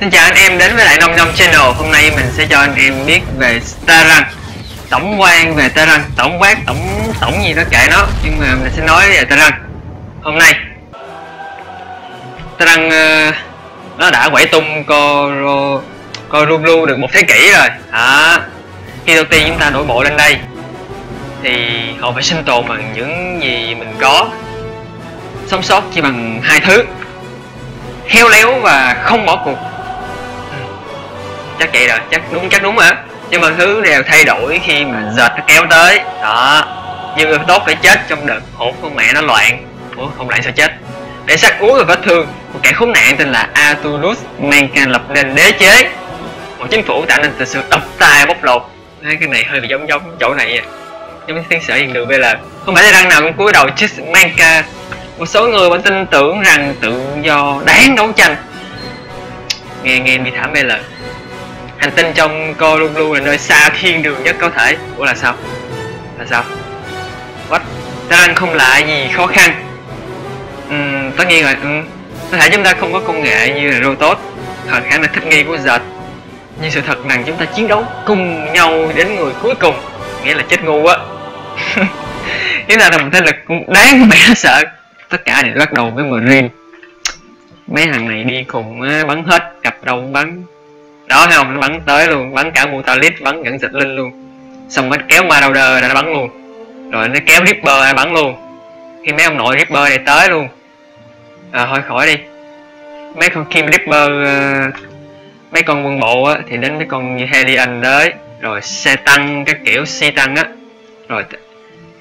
Xin chào anh em đến với lại Nông Nông Channel. Hôm nay mình sẽ cho anh em biết về Staran Tổng quan về Staran, tổng quát, tổng tổng gì đó kệ nó. Nhưng mà mình sẽ nói về Staran Hôm nay Staran uh, ờ, nó đã quẩy tung Coro Corublu được một thế kỷ rồi. À, Khi đầu tiên chúng ta đổi bộ lên đây Thì họ phải sinh tồn bằng những gì mình có. Sống sót chỉ bằng hai thứ. Khéo léo và không bỏ cuộc. Chắc vậy rồi chắc đúng chắc đúng hả nhưng mà thứ đều thay đổi khi mà dệt nó kéo tới. Đó. Nhưng người tốt phải chết trong đợt hỗn con mẹ nó loạn. Ủa không lại sao chết? Để sắc uống và vết thương. Một kẻ khốn nạn tên là Atulus Menkan lập nên đế chế. Một chính phủ tạo nên từ sự độc tài bóc lột. Đấy, cái này hơi bị giống giống chỗ này. Giống tiến sĩ hiện đường là không phải là đăng nào cũng cúi đầu chết Manka một số người vẫn tin tưởng rằng tự do đáng đấu tranh. Nghe nghe bị thảm BL hành tinh trong cô luôn luôn là nơi xa thiên đường nhất có thể. Ủa là sao? Là sao? What? Đang không lạ gì khó khăn. Uhm, tất nhiên rồi. Uhm, có thể chúng ta không có công nghệ như là robot. Hoặc khả năng thích nghi của giật nhưng sự thật rằng chúng ta chiến đấu cùng nhau đến người cuối cùng. Nghĩa là chết ngu á. Chúng ta là một thế lực cũng đáng mẹ sợ tất cả đều bắt đầu với marine mấy thằng này đi cùng bắn hết cặp đầu bắn. Đó thấy không? Nó bắn tới luôn bắn cả mutalit bắn gần dịch linh luôn. Xong nó kéo marauder ra nó bắn luôn. Rồi nó kéo ripper ra bắn luôn. Khi mấy ông nội ripper này tới luôn. À, thôi khỏi đi. Mấy con kim ripper uh, à, mấy con quân bộ á thì đến mấy con như helion tới rồi xe tăng các kiểu xe tăng á. Rồi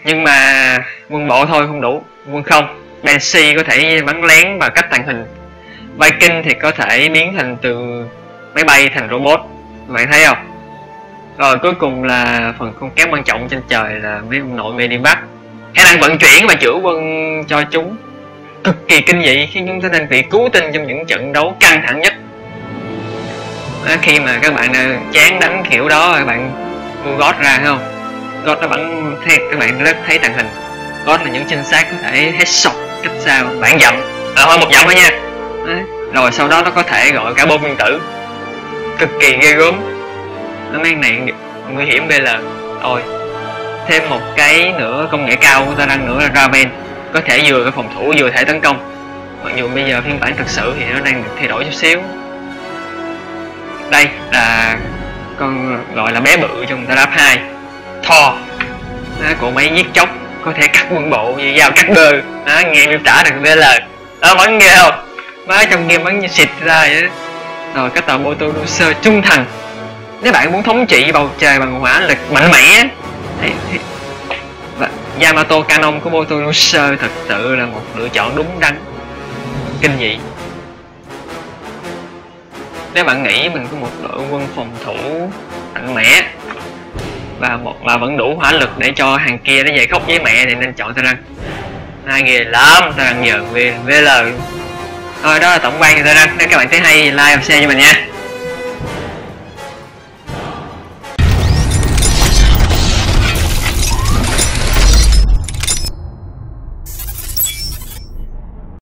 nhưng mà quân bộ thôi không đủ quân không. Banshee có thể bắn lén bằng cách tàng hình. Viking thì có thể biến thành từ máy bay thành robot. Bạn thấy không? Rồi cuối cùng là phần con kém quan trọng trên trời là mấy ông nội Medivac, bắt khả năng vận chuyển và chữa quân cho chúng. Cực kỳ kinh dị khi chúng ta nên bị cứu tinh trong những trận đấu căng thẳng nhất. À, khi mà các bạn ờ, chán đánh kiểu đó các bạn mua gót ra thấy không? Gót nó vẫn theo các bạn rất thấy tàng hình. Gót là những trinh sát có thể hết sọc cách sao bạn dặm. À, thôi một dặm thôi nha. Đấy. rồi sau đó nó có thể gọi cả bom nguyên tử. Cực kỳ ghê gớm. Nó mang này nguy hiểm BL rồi thêm một cái nữa công nghệ cao của ta đang nữa là Raven. Có thể vừa cái phòng thủ vừa thể tấn công. Mặc dù bây giờ phiên bản thực sự thì nó đang được thay đổi chút xíu. Đây là con gọi là bé bự trong Taraf 2 Thor đó, cổ máy giết chóc có thể cắt quân bộ vì dao cắt bơ. Đó, nghe miêu tả được BL đó bắn ghê không? Má trong game bắn như xịt ra vậy đó. Rồi cái tàu Botoruser trung thành. Nếu bạn muốn thống trị bầu trời bằng hỏa lực mạnh mẽ thì, thì và Yamato Canon của Botoruser thật sự là một lựa chọn đúng đắn. Kinh dị. Nếu bạn nghĩ mình có một đội quân phòng thủ mạnh mẽ và một là vẫn đủ hỏa lực để cho hàng kia nó về khóc với mẹ thì nên chọn Taran hai nghề lắm Taran giờ VL thôi, đó là tổng quan của Taran nếu các bạn thấy hay, like và share cho mình nha.